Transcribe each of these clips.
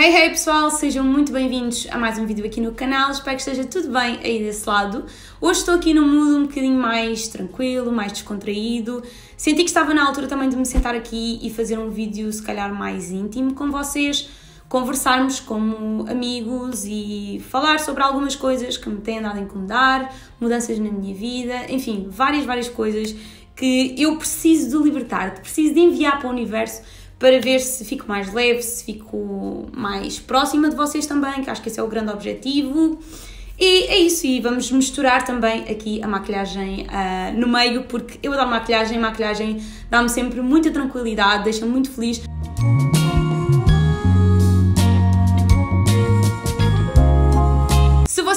Hey hey pessoal, sejam muito bem-vindos a mais um vídeo aqui no canal, espero que esteja tudo bem aí desse lado. Hoje estou aqui num mood um bocadinho mais tranquilo, mais descontraído. Senti que estava na altura também de me sentar aqui e fazer um vídeo se calhar mais íntimo com vocês, conversarmos como amigos e falar sobre algumas coisas que me têm andado a incomodar, mudanças na minha vida, enfim, várias, várias coisas que eu preciso de libertar, preciso de enviar para o universo para ver se fico mais leve, se fico mais próxima de vocês também, que acho que esse é o grande objetivo. E é isso, e vamos misturar também aqui a maquilhagem uh, no meio, porque eu adoro maquilhagem, maquilhagem dá-me sempre muita tranquilidade, deixa-me muito feliz.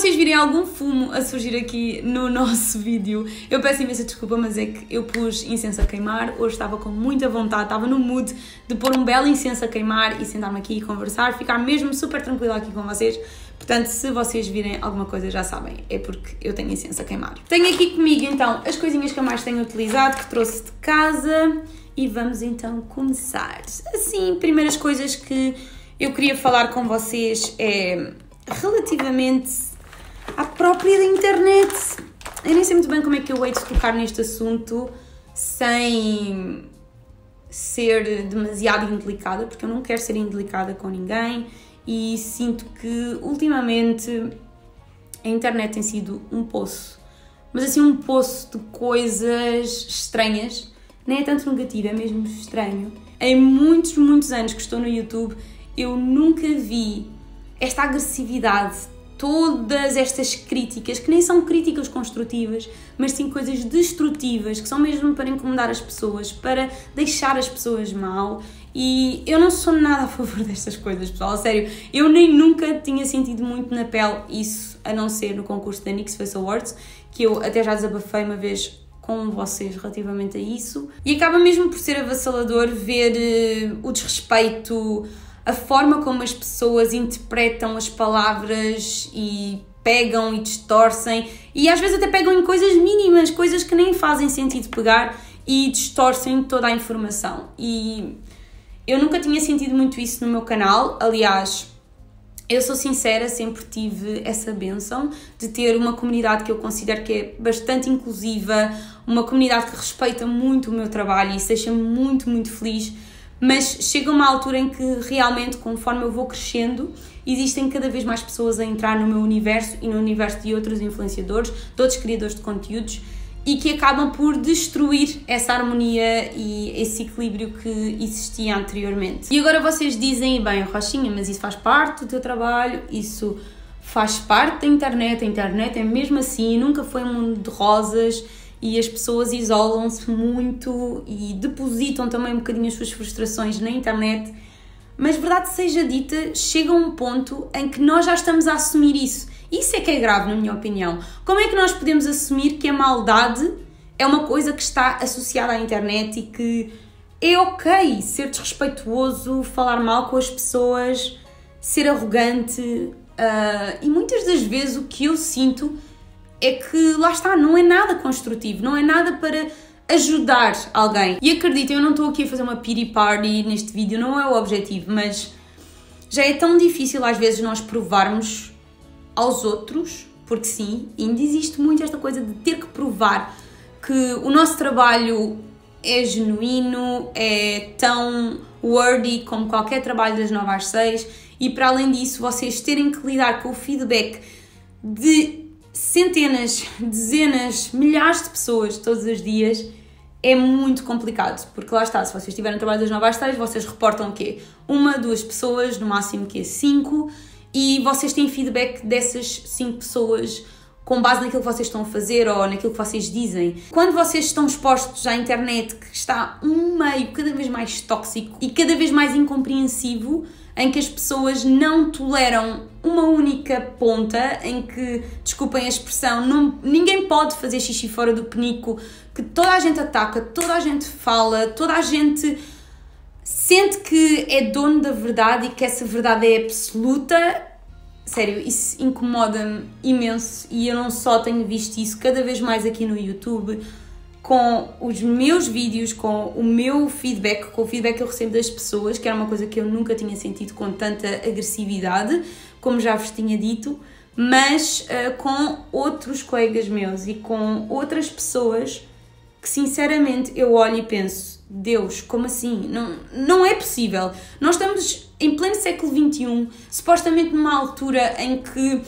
Vocês virem algum fumo a surgir aqui no nosso vídeo, eu peço imensa desculpa, mas é que eu pus incenso a queimar. Hoje estava com muita vontade, estava no mood de pôr um belo incenso a queimar e sentar-me aqui e conversar, ficar mesmo super tranquila aqui com vocês. Portanto, se vocês virem alguma coisa, já sabem, é porque eu tenho incenso a queimar. Tenho aqui comigo então as coisinhas que eu mais tenho utilizado, que trouxe de casa, e vamos então começar. Assim, primeiras coisas que eu queria falar com vocês é relativamente à própria internet. Eu nem sei muito bem como é que eu hei de tocar neste assunto sem ser demasiado indelicada, porque eu não quero ser indelicada com ninguém e sinto que ultimamente a internet tem sido um poço, mas assim um poço de coisas estranhas, nem é tanto negativo, é mesmo estranho. Em muitos, muitos anos que estou no YouTube, eu nunca vi esta agressividade todas estas críticas, que nem são críticas construtivas, mas sim coisas destrutivas, que são mesmo para incomodar as pessoas, para deixar as pessoas mal. E eu não sou nada a favor destas coisas, pessoal, a sério. Eu nem nunca tinha sentido muito na pele isso, a não ser no concurso da Nix Face Awards, que eu até já desabafei uma vez com vocês relativamente a isso. E acaba mesmo por ser avassalador ver uh, o desrespeito a forma como as pessoas interpretam as palavras e pegam e distorcem e às vezes até pegam em coisas mínimas, coisas que nem fazem sentido pegar e distorcem toda a informação. E eu nunca tinha sentido muito isso no meu canal, aliás, eu sou sincera, sempre tive essa benção de ter uma comunidade que eu considero que é bastante inclusiva, uma comunidade que respeita muito o meu trabalho e isso deixa-me muito, muito feliz mas chega uma altura em que realmente, conforme eu vou crescendo, existem cada vez mais pessoas a entrar no meu universo e no universo de outros influenciadores, de outros criadores de conteúdos e que acabam por destruir essa harmonia e esse equilíbrio que existia anteriormente. E agora vocês dizem, bem, Rochinha, mas isso faz parte do teu trabalho, isso faz parte da internet, a internet é mesmo assim, nunca foi um mundo de rosas e as pessoas isolam-se muito e depositam também um bocadinho as suas frustrações na internet. Mas, verdade seja dita, chega um ponto em que nós já estamos a assumir isso. Isso é que é grave, na minha opinião. Como é que nós podemos assumir que a maldade é uma coisa que está associada à internet e que é ok ser desrespeituoso, falar mal com as pessoas, ser arrogante? Uh, e muitas das vezes o que eu sinto é que lá está, não é nada construtivo, não é nada para ajudar alguém. E acreditem, eu não estou aqui a fazer uma pity party neste vídeo, não é o objetivo, mas já é tão difícil às vezes nós provarmos aos outros, porque sim, ainda existe muito esta coisa de ter que provar que o nosso trabalho é genuíno, é tão worthy como qualquer trabalho das 9 às 6 e para além disso vocês terem que lidar com o feedback de centenas, dezenas, milhares de pessoas todos os dias é muito complicado, porque lá está, se vocês tiverem trabalho das novas tais, vocês reportam o quê? Uma, duas pessoas, no máximo que é cinco, e vocês têm feedback dessas cinco pessoas com base naquilo que vocês estão a fazer ou naquilo que vocês dizem. Quando vocês estão expostos à internet, que está um meio cada vez mais tóxico e cada vez mais incompreensivo, em que as pessoas não toleram uma única ponta, em que, desculpem a expressão, não, ninguém pode fazer xixi fora do penico, que toda a gente ataca, toda a gente fala, toda a gente sente que é dono da verdade e que essa verdade é absoluta. Sério, isso incomoda-me imenso e eu não só tenho visto isso cada vez mais aqui no YouTube, com os meus vídeos, com o meu feedback, com o feedback que eu recebo das pessoas, que era uma coisa que eu nunca tinha sentido com tanta agressividade, como já vos tinha dito, mas uh, com outros colegas meus e com outras pessoas que sinceramente eu olho e penso: Deus, como assim? Não, não é possível. Nós estamos em pleno século XXI, supostamente numa altura em que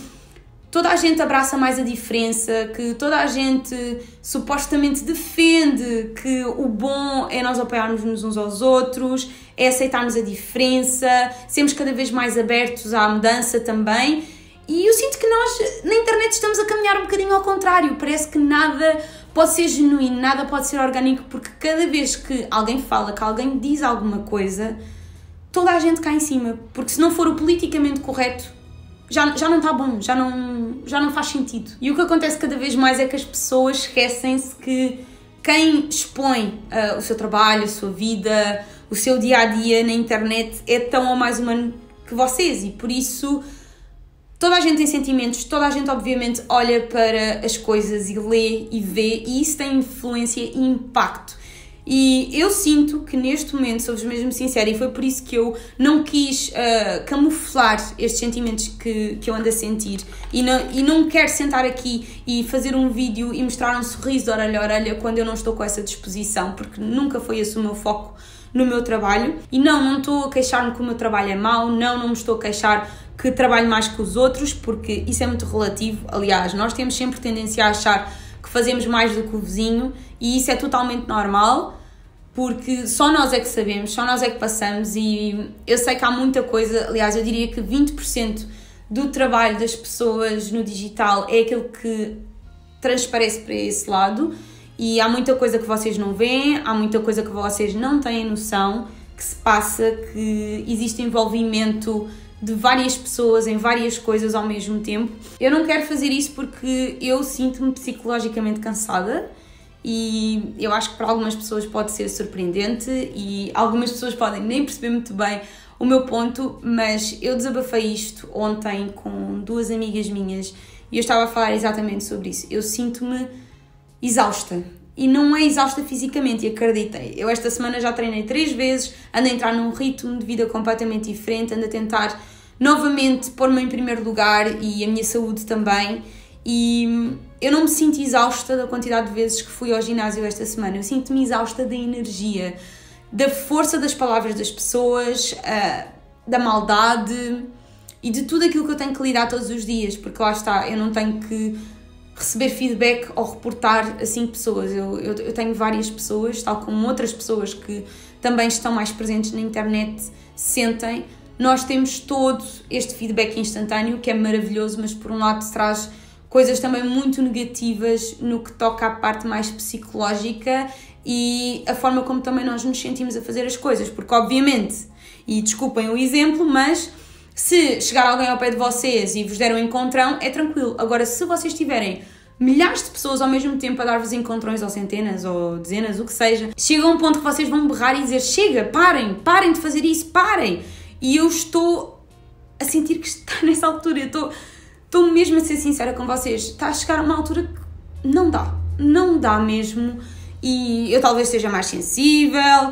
toda a gente abraça mais a diferença, que toda a gente supostamente defende que o bom é nós apoiarmos uns aos outros, é aceitarmos a diferença, sermos cada vez mais abertos à mudança também. E eu sinto que nós na internet estamos a caminhar um bocadinho ao contrário, parece que nada pode ser genuíno, nada pode ser orgânico, porque cada vez que alguém fala, que alguém diz alguma coisa, toda a gente cai em cima, porque se não for o politicamente correto, já, já não está bom, já não, já não faz sentido. E o que acontece cada vez mais é que as pessoas esquecem-se que quem expõe uh, o seu trabalho, a sua vida, o seu dia a dia na internet é tão ou mais humano que vocês e por isso toda a gente tem sentimentos, toda a gente obviamente olha para as coisas e lê e vê e isso tem influência e impacto. E eu sinto que neste momento, sou-vos mesmo sincera, e foi por isso que eu não quis uh, camuflar estes sentimentos que, que eu ando a sentir e não, e não quero sentar aqui e fazer um vídeo e mostrar um sorriso de orelha a orelha quando eu não estou com essa disposição, porque nunca foi esse o meu foco no meu trabalho. E não, não estou a queixar-me que o meu trabalho é mau, não, não me estou a queixar que trabalho mais que os outros, porque isso é muito relativo. Aliás, nós temos sempre tendência a achar que fazemos mais do que o vizinho e isso é totalmente normal porque só nós é que sabemos, só nós é que passamos e eu sei que há muita coisa, aliás, eu diria que 20% do trabalho das pessoas no digital é aquilo que transparece para esse lado e há muita coisa que vocês não veem, há muita coisa que vocês não têm noção que se passa, que existe envolvimento de várias pessoas em várias coisas ao mesmo tempo. Eu não quero fazer isso porque eu sinto-me psicologicamente cansada e eu acho que para algumas pessoas pode ser surpreendente e algumas pessoas podem nem perceber muito bem o meu ponto, mas eu desabafei isto ontem com duas amigas minhas e eu estava a falar exatamente sobre isso. Eu sinto-me exausta. E não é exausta fisicamente, acreditem. Eu esta semana já treinei três vezes, ando a entrar num ritmo de vida completamente diferente, ando a tentar novamente pôr-me em primeiro lugar e a minha saúde também. E eu não me sinto exausta da quantidade de vezes que fui ao ginásio esta semana, eu sinto-me exausta da energia, da força das palavras das pessoas, uh, da maldade e de tudo aquilo que eu tenho que lidar todos os dias, porque lá está, eu não tenho que receber feedback ou reportar a pessoas. Eu, eu, eu, tenho várias pessoas, tal como outras pessoas que também estão mais presentes na internet, sentem. Nós temos todo este feedback instantâneo que é maravilhoso, mas por um lado traz coisas também muito negativas no que toca à parte mais psicológica e a forma como também nós nos sentimos a fazer as coisas, porque obviamente, e desculpem o exemplo, mas se chegar alguém ao pé de vocês e vos der um encontrão, é tranquilo. Agora, se vocês tiverem milhares de pessoas ao mesmo tempo a dar-vos encontrões, ou centenas, ou dezenas, o que seja, chega um ponto que vocês vão berrar e dizer: Chega, parem, parem de fazer isso, parem. E eu estou a sentir que está nessa altura. Eu estou estou mesmo a ser sincera com vocês, está a chegar uma altura que não dá, não dá mesmo. E eu talvez seja mais sensível,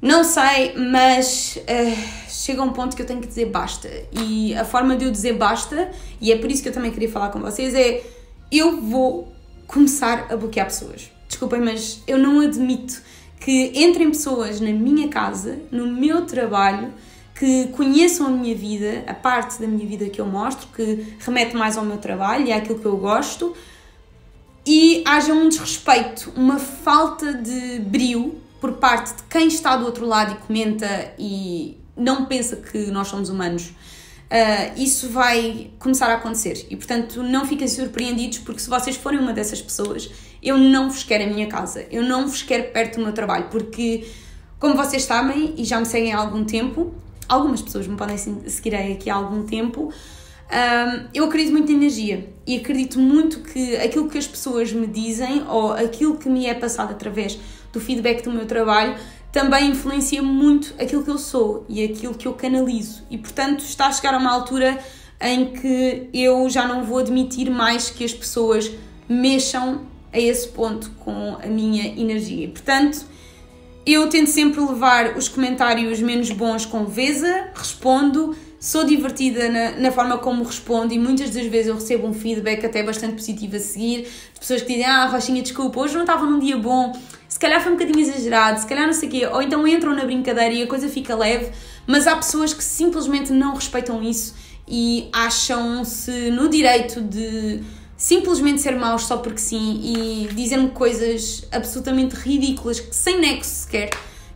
não sei, mas uh, chega um ponto que eu tenho que dizer basta. E a forma de eu dizer basta, e é por isso que eu também queria falar com vocês, é eu vou começar a bloquear pessoas. Desculpem, mas eu não admito que entrem pessoas na minha casa, no meu trabalho, que conheçam a minha vida, a parte da minha vida que eu mostro, que remete mais ao meu trabalho e àquilo que eu gosto, e haja um desrespeito, uma falta de brio por parte de quem está do outro lado e comenta e não pensa que nós somos humanos. Uh, isso vai começar a acontecer e portanto não fiquem surpreendidos porque se vocês forem uma dessas pessoas eu não vos quero em minha casa, eu não vos quero perto do meu trabalho porque como vocês sabem e já me seguem há algum tempo algumas pessoas me podem seguir aqui há algum tempo, um, eu acredito muito em energia e acredito muito que aquilo que as pessoas me dizem ou aquilo que me é passado através do feedback do meu trabalho também influencia muito aquilo que eu sou e aquilo que eu canalizo. E portanto está a chegar a uma altura em que eu já não vou admitir mais que as pessoas mexam a esse ponto com a minha energia. Portanto, eu tento sempre levar os comentários menos bons com leveza, respondo, sou divertida na, na, forma como respondo e muitas das vezes eu recebo um feedback até bastante positivo a seguir, de pessoas que dizem, ah, Rochinha, desculpa, hoje não estava num dia bom, se calhar foi um bocadinho exagerado, se calhar não sei o quê, ou então entram na brincadeira e a coisa fica leve, mas há pessoas que simplesmente não respeitam isso e acham-se no direito de simplesmente ser maus só porque sim e dizer-me coisas absolutamente ridículas, sem nexo sequer,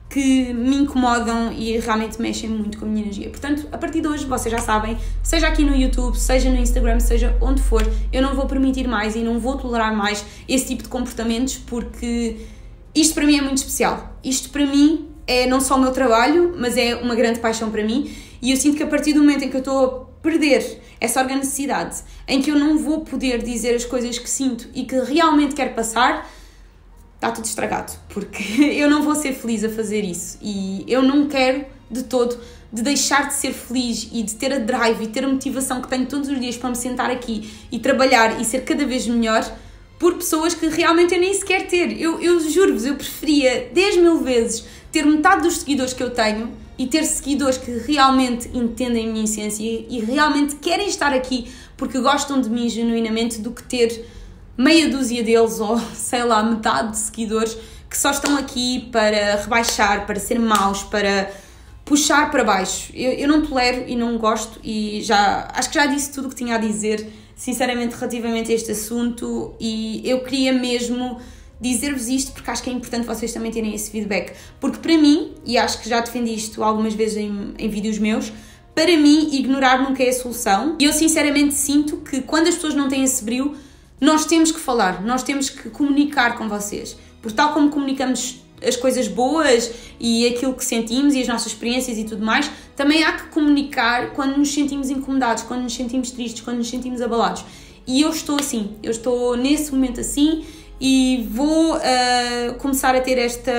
que me incomodam e realmente mexem muito com a minha energia. Portanto, a partir de hoje, vocês já sabem, seja aqui no YouTube, seja no Instagram, seja onde for, eu não vou permitir mais e não vou tolerar mais esse tipo de comportamentos porque isto para mim é muito especial. Isto para mim é não só o meu trabalho, mas é uma grande paixão para mim e eu sinto que a partir do momento em que eu estou a perder essa organicidade, em que eu não vou poder dizer as coisas que sinto e que realmente quero passar, está tudo estragado, porque eu não vou ser feliz a fazer isso e eu não quero de todo de deixar de ser feliz e de ter a drive e ter a motivação que tenho todos os dias para me sentar aqui e trabalhar e ser cada vez melhor por pessoas que realmente eu nem sequer ter. Eu, eu juro-vos, eu preferia 10 mil vezes ter metade dos seguidores que eu tenho e ter seguidores que realmente entendem a minha essência e realmente querem estar aqui porque gostam de mim genuinamente do que ter meia dúzia deles ou sei lá, metade de seguidores que só estão aqui para rebaixar, para ser maus, para puxar para baixo. Eu, eu não tolero e não gosto e já acho que já disse tudo o que tinha a dizer, sinceramente, relativamente a este assunto e eu queria mesmo dizer-vos isto porque acho que é importante vocês também terem esse feedback. Porque para mim, e acho que já defendi isto algumas vezes em, em vídeos meus, para mim, ignorar nunca é a solução. E eu sinceramente sinto que quando as pessoas não têm esse brilho, nós temos que falar, nós temos que comunicar com vocês. Porque tal como comunicamos as coisas boas e aquilo que sentimos e as nossas experiências e tudo mais, também há que comunicar quando nos sentimos incomodados, quando nos sentimos tristes, quando nos sentimos abalados. E eu estou assim, eu estou nesse momento assim e vou uh, começar a ter esta,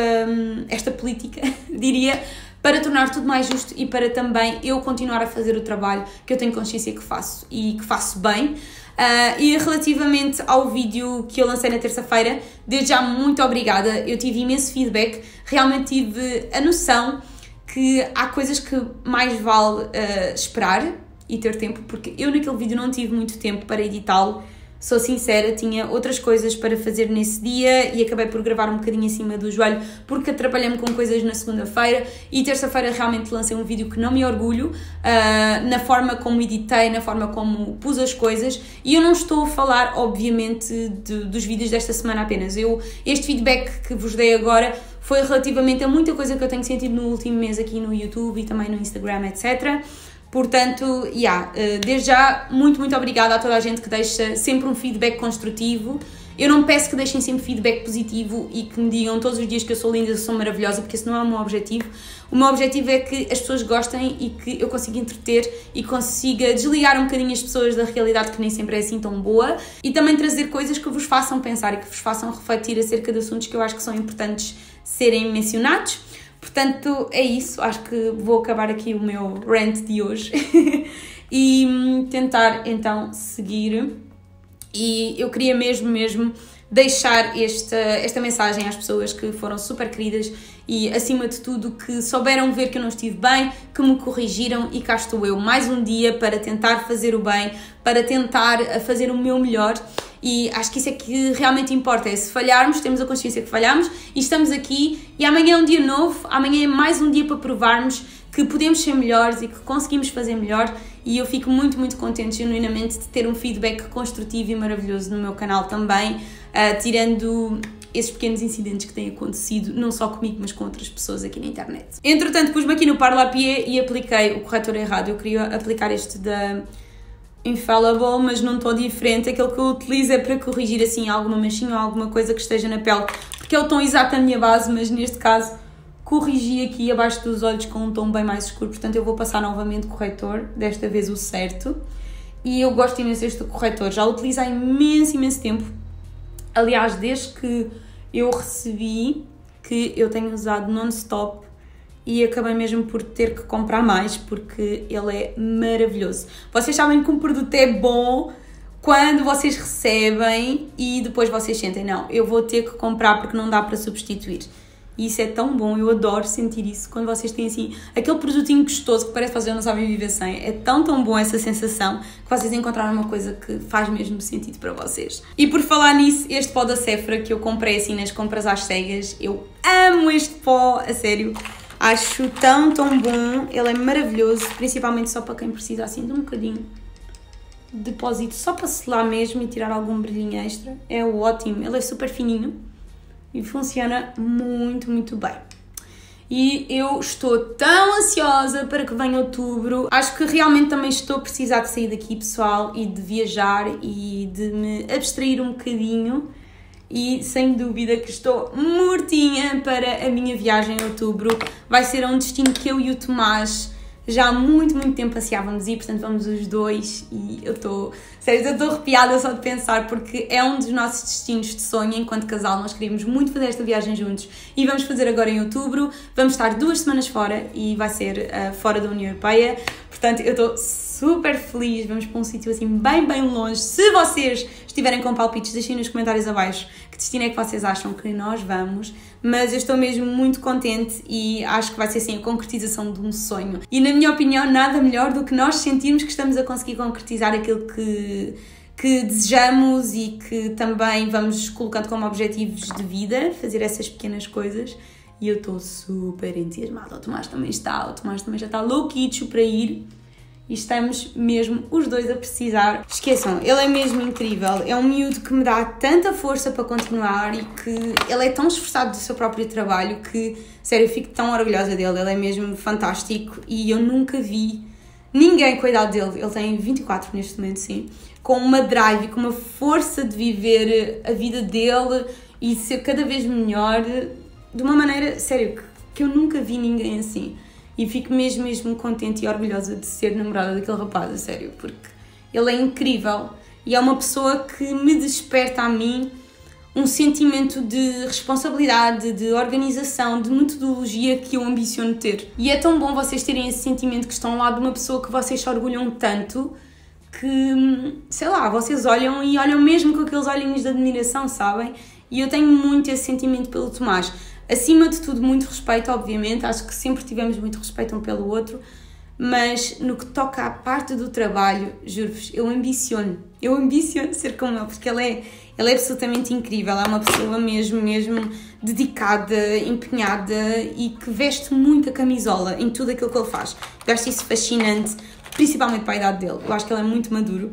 esta política, diria, para tornar tudo mais justo e para também eu continuar a fazer o trabalho que eu tenho consciência que faço e que faço bem. Uh, e relativamente ao vídeo que eu lancei na terça-feira, desde já muito obrigada, eu tive imenso feedback, realmente tive a noção que há coisas que mais vale uh, esperar e ter tempo, porque eu naquele vídeo não tive muito tempo para editá-lo Sou sincera, tinha outras coisas para fazer nesse dia e acabei por gravar um bocadinho acima do joelho porque atrapalhei-me com coisas na segunda-feira e terça-feira realmente lancei um vídeo que não me orgulho uh, na forma como editei, na forma como pus as coisas e eu não estou a falar, obviamente, de, dos vídeos desta semana apenas. Eu, este feedback que vos dei agora foi relativamente a muita coisa que eu tenho sentido no último mês aqui no YouTube e também no Instagram, etc. Portanto, yeah, eh, desde já, muito, muito obrigada a toda a gente que deixa sempre um feedback construtivo. Eu não peço que deixem sempre feedback positivo e que me digam todos os dias que eu sou linda, que sou maravilhosa, porque esse não é o meu objetivo. O meu objetivo é que as pessoas gostem e que eu consiga entreter e consiga desligar um bocadinho as pessoas da realidade que nem sempre é assim tão boa e também trazer coisas que vos façam pensar e que vos façam refletir acerca de assuntos que eu acho que são importantes serem mencionados. Portanto, é isso. Acho que vou acabar aqui o meu rant de hoje e hum, tentar então seguir. E eu queria mesmo, mesmo deixar esta, esta mensagem às pessoas que foram super queridas e, acima de tudo, que souberam ver que eu não estive bem, que me corrigiram e cá estou eu mais um dia para tentar fazer o bem, para tentar fazer o meu melhor e acho que isso é que realmente importa, é se falharmos, temos a consciência que falhamos e estamos aqui e amanhã é um dia novo, amanhã é mais um dia para provarmos que podemos ser melhores e que conseguimos fazer melhor e eu fico muito, muito contente genuinamente de ter um feedback construtivo e maravilhoso no meu canal também, uh, tirando esses pequenos incidentes que têm acontecido, não só comigo, mas com outras pessoas aqui na internet. Entretanto, pus-me aqui no Parlapier e apliquei o corretor errado. Eu queria aplicar este da infallible, mas não estou diferente. Aquele que eu utilizo é para corrigir assim alguma manchinha ou alguma coisa que esteja na pele, porque é o tom exato da minha base, mas neste caso corrigi aqui abaixo dos olhos com um tom bem mais escuro, portanto eu vou passar novamente corretor, desta vez o certo. E eu gosto imenso deste corretor, já o utilizo há imenso, imenso tempo. Aliás, desde que eu recebi, que eu tenho usado non-stop e acabei mesmo por ter que comprar mais porque ele é maravilhoso. Vocês sabem que um produto é bom quando vocês recebem e depois vocês sentem, não, eu vou ter que comprar porque não dá para substituir. E isso é tão bom, eu adoro sentir isso quando vocês têm assim aquele produtinho gostoso que parece fazer não sabem viver sem. É tão tão bom essa sensação que vocês encontraram uma coisa que faz mesmo sentido para vocês. E por falar nisso, este pó da Sephora que eu comprei assim nas compras às cegas, eu amo este pó, a sério. Acho tão tão bom, ele é maravilhoso, principalmente só para quem precisa assim de um bocadinho de depósito só para selar mesmo e tirar algum brilhinho extra. É ótimo, ele é super fininho e funciona muito, muito bem. E eu estou tão ansiosa para que venha outubro. Acho que realmente também estou a precisar de sair daqui, pessoal, e de viajar e de me abstrair um bocadinho. E sem dúvida que estou mortinha para a minha viagem em outubro. Vai ser um destino que eu e o Tomás já há muito, muito tempo ansiávamos ir, portanto vamos os dois e eu estou, sério, eu estou arrepiada só de pensar porque é um dos nossos destinos de sonho enquanto casal, nós queríamos muito fazer esta viagem juntos e vamos fazer agora em outubro, vamos estar duas semanas fora e vai ser uh, fora da União Europeia, portanto eu estou super feliz, vamos para um sítio assim bem, bem longe, se vocês estiverem com palpites, deixem nos comentários abaixo que destino é que vocês acham que nós vamos, mas eu estou mesmo muito contente e acho que vai ser assim a concretização de um sonho. E na minha opinião, nada melhor do que nós sentirmos que estamos a conseguir concretizar aquilo que que desejamos e que também vamos colocando como objetivos de vida, fazer essas pequenas coisas. E eu estou super entusiasmada. O Tomás também está, o Tomás também já está louquinho para ir e estamos mesmo os dois a precisar. Esqueçam, ele é mesmo incrível. É um miúdo que me dá tanta força para continuar e que ele é tão esforçado do seu próprio trabalho que, sério, eu fico tão orgulhosa dele. Ele é mesmo fantástico e eu nunca vi ninguém idade dele. Ele tem 24 neste momento, sim. Com uma drive, com uma força de viver a vida dele e ser cada vez melhor de uma maneira, sério, que eu nunca vi ninguém assim. E fico mesmo, mesmo contente e orgulhosa de ser namorada daquele rapaz, a sério, porque ele é incrível e é uma pessoa que me desperta a mim um sentimento de responsabilidade, de organização, de metodologia que eu ambiciono ter. E é tão bom vocês terem esse sentimento que estão lá de uma pessoa que vocês se orgulham tanto que, sei lá, vocês olham e olham mesmo com aqueles olhinhos de admiração, sabem? E eu tenho muito esse sentimento pelo Tomás. Acima de tudo, muito respeito, obviamente, acho que sempre tivemos muito respeito um pelo outro, mas no que toca à parte do trabalho, juro-vos, eu ambiciono, eu ambiciono ser como ele, porque ele é, ele é absolutamente incrível, é uma pessoa mesmo, mesmo dedicada, empenhada e que veste muita camisola em tudo aquilo que ele faz. Eu acho isso fascinante, principalmente para a idade dele, eu acho que ele é muito maduro.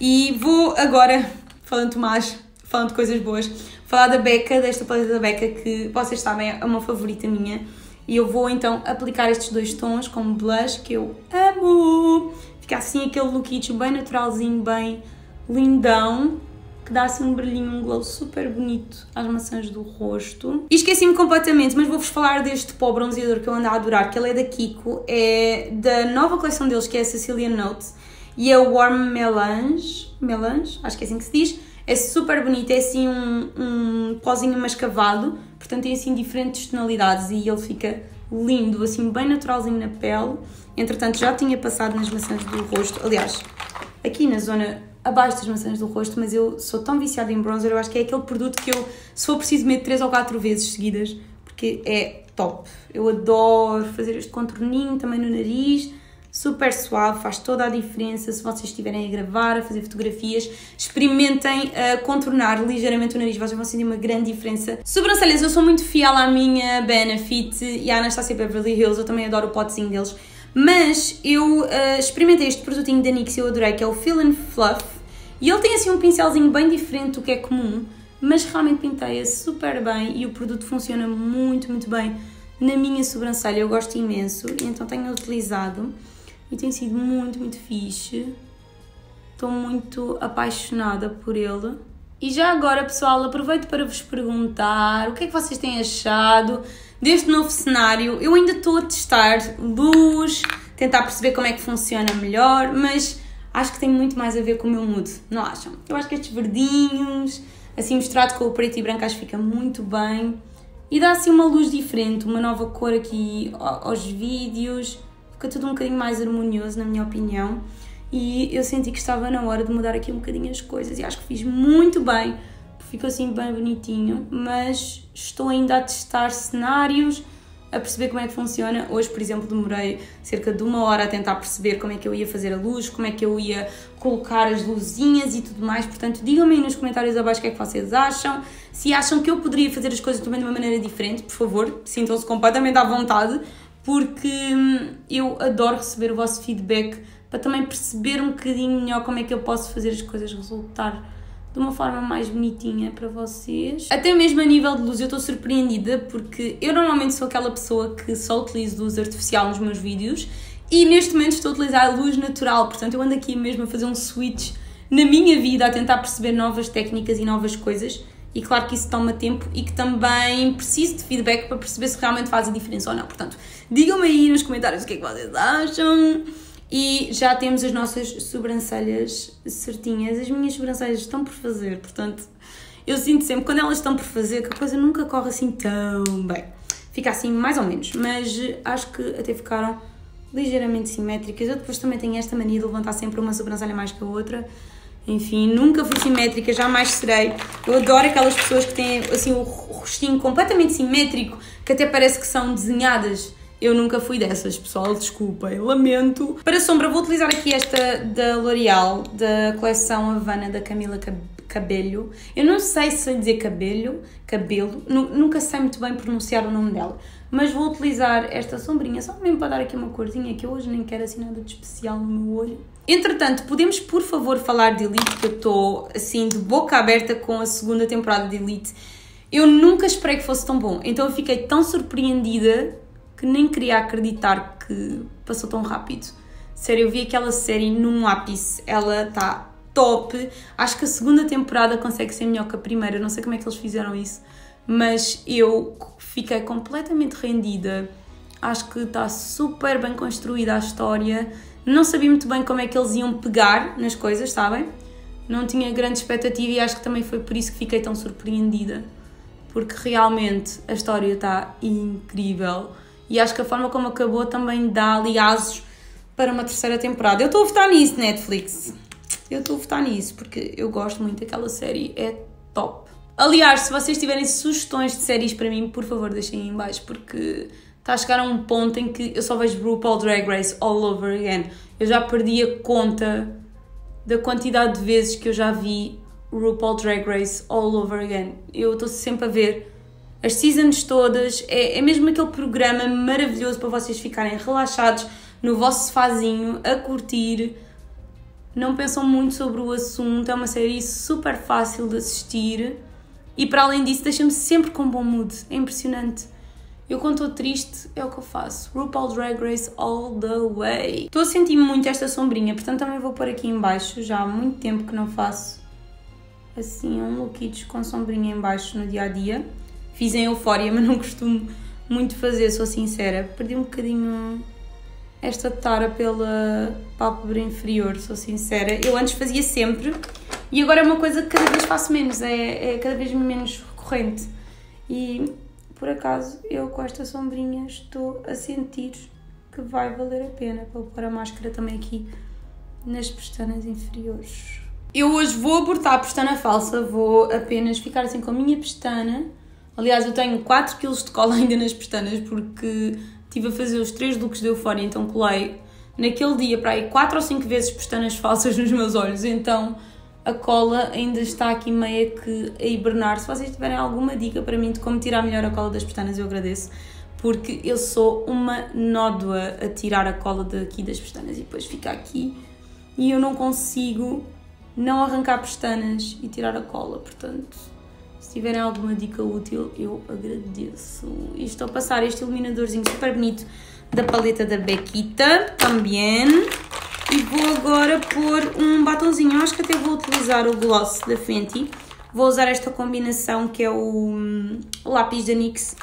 E vou agora, falando mais, falando de coisas boas, falar da Beca, desta paleta da Beca, que vocês sabem é uma favorita minha. E eu vou então aplicar estes dois tons como blush, que eu amo! Fica assim aquele lookito bem naturalzinho, bem lindão, que dá assim um brilhinho, um glow super bonito às maçãs do rosto. E esqueci-me completamente, mas vou-vos falar deste pó bronzeador que eu ando a adorar, que ele é da Kiko, é da nova coleção deles, que é a Cecilia Note, e é o Warm Melange, Melange, acho que é assim que se diz, é super bonito, é assim um, um pozinho mascavado, portanto tem assim diferentes tonalidades e ele fica lindo, assim bem naturalzinho na pele. Entretanto já tinha passado nas maçãs do rosto, aliás, aqui na zona abaixo das maçãs do rosto, mas eu sou tão viciada em bronzer, eu acho que é aquele produto que eu, se for preciso, meto 3 ou 4 vezes seguidas, porque é top. Eu adoro fazer este contorninho também no nariz, super suave, faz toda a diferença se vocês estiverem a gravar, a fazer fotografias. Experimentem uh, contornar ligeiramente o nariz, vocês vão sentir uma grande diferença. Sobrancelhas, eu sou muito fiel à minha Benefit e à Anastasia Beverly Hills, eu também adoro o potezinho deles. Mas eu uh, experimentei este produtinho da NYX e eu adorei, que é o Fill and Fluff. E ele tem assim um pincelzinho bem diferente do que é comum, mas realmente pinteia super bem e o produto funciona muito, muito bem na minha sobrancelha. Eu gosto imenso então tenho utilizado e tem sido muito, muito fixe. Estou muito apaixonada por ele. E já agora, pessoal, aproveito para vos perguntar o que é que vocês têm achado deste novo cenário. Eu ainda estou a testar luz, tentar perceber como é que funciona melhor, mas acho que tem muito mais a ver com o meu mood, não acham? Eu acho que estes verdinhos, assim misturado com o preto e branco, acho que fica muito bem. E dá assim uma luz diferente, uma nova cor aqui aos vídeos fica tudo um bocadinho mais harmonioso, na minha opinião. e eu senti que estava na hora de mudar aqui um bocadinho as coisas e acho que fiz muito bem, ficou assim bem bonitinho, mas estou ainda a testar cenários, a perceber como é que funciona. Hoje, por exemplo, demorei cerca de uma hora a tentar perceber como é que eu ia fazer a luz, como é que eu ia colocar as luzinhas e tudo mais. Portanto, digam-me aí nos comentários abaixo o que é que vocês acham. Se acham que eu poderia fazer as coisas também de uma maneira diferente, por favor, sintam-se completamente à vontade, porque hum, eu adoro receber o vosso feedback para também perceber um bocadinho melhor como é que eu posso fazer as coisas resultar de uma forma mais bonitinha para vocês. Até mesmo a nível de luz eu estou surpreendida porque eu normalmente sou aquela pessoa que só utilizo luz artificial nos meus vídeos e neste momento estou a utilizar a luz natural, portanto eu ando aqui mesmo a fazer um switch na minha vida a tentar perceber novas técnicas e novas coisas e claro que isso toma tempo e que também preciso de feedback para perceber se realmente faz a diferença ou não. Portanto, digam-me aí nos comentários o que é que vocês acham. E já temos as nossas sobrancelhas certinhas. As minhas sobrancelhas estão por fazer, portanto, eu sinto sempre quando elas estão por fazer que a coisa nunca corre assim tão bem. Fica assim mais ou menos, mas acho que até ficaram ligeiramente simétricas. Eu depois também tenho esta mania de levantar sempre uma sobrancelha mais que a outra. Enfim, nunca fui simétrica, jamais serei. Eu adoro aquelas pessoas que têm assim o rostinho completamente simétrico, que até parece que são desenhadas eu nunca fui dessas, pessoal, desculpem, lamento. Para sombra, vou utilizar aqui esta da L'Oreal, da coleção Havana da Camila Cabello. Eu não sei se dizer cabelo, cabelo, nunca sei muito bem pronunciar o nome dela, mas vou utilizar esta sombrinha só mesmo para dar aqui uma corzinha que eu hoje nem quero assim nada de especial no meu olho. Entretanto, podemos por favor falar de Elite, que eu estou assim de boca aberta com a segunda temporada de Elite. Eu nunca esperei que fosse tão bom, então eu fiquei tão surpreendida que nem queria acreditar que passou tão rápido. Sério, eu vi aquela série num ápice, ela está top. Acho que a segunda temporada consegue ser melhor que a primeira, não sei como é que eles fizeram isso, mas eu fiquei completamente rendida. Acho que está super bem construída a história. Não sabia muito bem como é que eles iam pegar nas coisas, sabem? Não tinha grande expectativa e acho que também foi por isso que fiquei tão surpreendida. Porque realmente a história está incrível e acho que a forma como acabou também dá ali asos para uma terceira temporada. Eu estou a votar nisso, Netflix. Eu estou a votar nisso porque eu gosto muito daquela série, é top. Aliás, se vocês tiverem sugestões de séries para mim, por favor, deixem aí em baixo porque está a chegar a um ponto em que eu só vejo RuPaul Drag Race all over again. Eu já perdi a conta da quantidade de vezes que eu já vi RuPaul Drag Race all over again. Eu estou sempre a ver as seasons todas, é, é mesmo aquele programa maravilhoso para vocês ficarem relaxados no vosso sofazinho, a curtir. Não pensam muito sobre o assunto, é uma série super fácil de assistir e para além disso deixa-me sempre com bom mood, é impressionante. Eu quando estou triste é o que eu faço. RuPaul Drag Race all the way. Estou a sentir muito esta sombrinha, portanto também vou pôr aqui em baixo. Já há muito tempo que não faço assim um look com sombrinha em baixo no dia a dia. Fiz em Eufória, mas não costumo muito fazer, sou sincera. Perdi um bocadinho esta tara pela pálpebra inferior, sou sincera. Eu antes fazia sempre e agora é uma coisa que cada vez faço menos, é, é cada vez menos recorrente. E por acaso eu com esta sombrinha estou a sentir que vai valer a pena para pôr a máscara também aqui nas pestanas inferiores. Eu hoje vou abortar a pestana falsa, vou apenas ficar assim com a minha pestana Aliás, eu tenho 4 kg de cola ainda nas pestanas porque estive a fazer os 3 looks de euforia, então colei naquele dia para aí 4 ou 5 vezes pestanas falsas nos meus olhos, então a cola ainda está aqui meio que a hibernar. Se vocês tiverem alguma dica para mim de como tirar melhor a cola das pestanas, eu agradeço, porque eu sou uma nódoa a tirar a cola daqui das pestanas e depois fica aqui e eu não consigo não arrancar pestanas e tirar a cola, portanto se tiverem alguma dica útil, eu agradeço. E estou a passar este iluminadorzinho super bonito da paleta da Bequita também. E vou agora pôr um batonzinho. Eu acho que até vou utilizar o gloss da Fenty. Vou usar esta combinação que é o, hum, lápis da NYX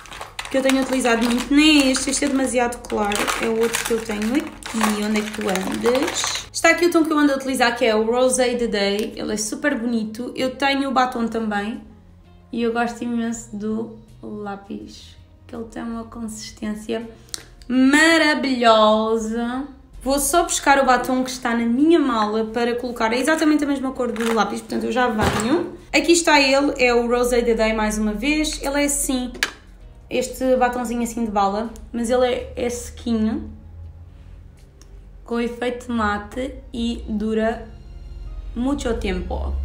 que eu tenho utilizado muito. Nem este, este é demasiado claro. É o outro que eu tenho aqui. Onde é que tu andas? Está aqui o tom que eu ando a utilizar que é o Rosé the Day. Ele é super bonito. Eu tenho o batom também e eu gosto imenso do lápis, que ele tem uma consistência maravilhosa. Vou só buscar o batom que está na minha mala para colocar. É exatamente a mesma cor do lápis, portanto eu já venho. Aqui está ele, é o Rosé the Day mais uma vez. Ele é assim, este batomzinho assim de bala, mas ele é, é sequinho, com efeito mate e dura muito tempo.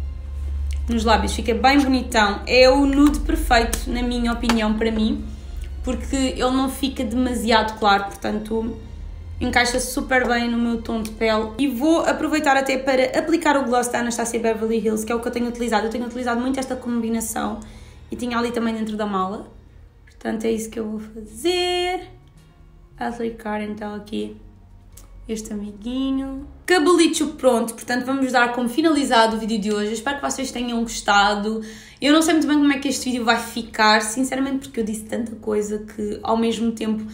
Nos lábios fica bem bonitão. É o nude perfeito, na minha opinião, para mim, porque ele não fica demasiado claro, portanto encaixa super bem no meu tom de pele e vou aproveitar até para aplicar o gloss da Anastasia Beverly Hills, que é o que eu tenho utilizado. Eu tenho utilizado muito esta combinação e tinha ali também dentro da mala. Portanto, é isso que eu vou fazer. Aplicar então aqui este amiguinho. Cabelicho pronto, portanto vamos dar como finalizado o vídeo de hoje. espero que vocês tenham gostado. Eu não sei muito bem como é que este vídeo vai ficar, sinceramente, porque eu disse tanta coisa que ao mesmo tempo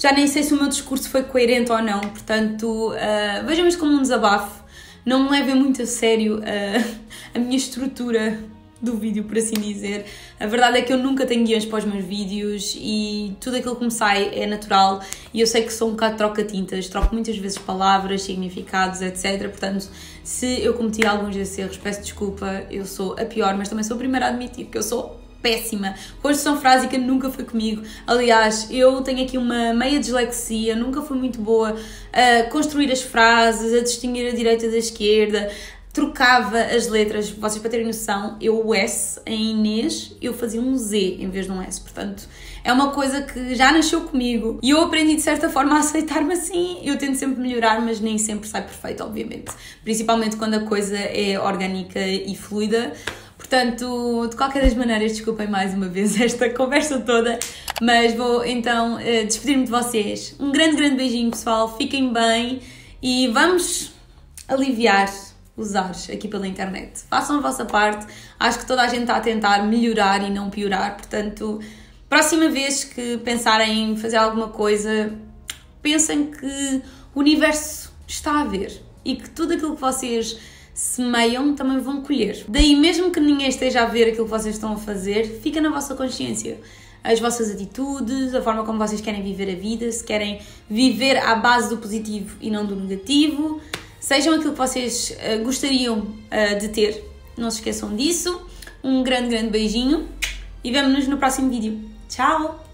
já nem sei se o meu discurso foi coerente ou não, portanto, uh, vejam como um desabafo. Não me levem muito a sério uh, a minha estrutura do vídeo, por assim dizer. A verdade é que eu nunca tenho guiões para os meus vídeos e tudo aquilo que me sai é natural e eu sei que sou um bocado troca-tintas, troco muitas vezes palavras, significados, etc. Portanto, se eu cometi alguns desses erros, peço desculpa, eu sou a pior, mas também sou a primeira a admitir que eu sou péssima. Construção frásica nunca foi comigo. Aliás, eu tenho aqui uma meia dislexia, nunca fui muito boa a construir as frases, a distinguir a direita da esquerda. Trocava as letras, vocês para terem noção, eu o S em Inês, eu fazia um Z em vez de um S, portanto é uma coisa que já nasceu comigo e eu aprendi de certa forma a aceitar-me assim. Eu tento sempre melhorar, mas nem sempre sai perfeito, obviamente. Principalmente quando a coisa é orgânica e fluida. Portanto, de qualquer das maneiras, desculpem mais uma vez esta conversa toda, mas vou então eh, despedir-me de vocês. Um grande, grande beijinho, pessoal. Fiquem bem e vamos aliviar os ares aqui pela internet. Façam a vossa parte. Acho que toda a gente está a tentar melhorar e não piorar. Portanto, próxima vez que pensarem em fazer alguma coisa, pensem que o universo está a ver e que tudo aquilo que vocês semeiam, também vão colher. Daí, mesmo que ninguém esteja a ver aquilo que vocês estão a fazer, fica na vossa consciência. As vossas atitudes, a forma como vocês querem viver a vida, se querem viver à base do positivo e não do negativo, sejam aquilo que vocês uh, gostariam uh, de ter. Não se esqueçam disso. Um grande, grande beijinho e vemo-nos no próximo vídeo. Tchau!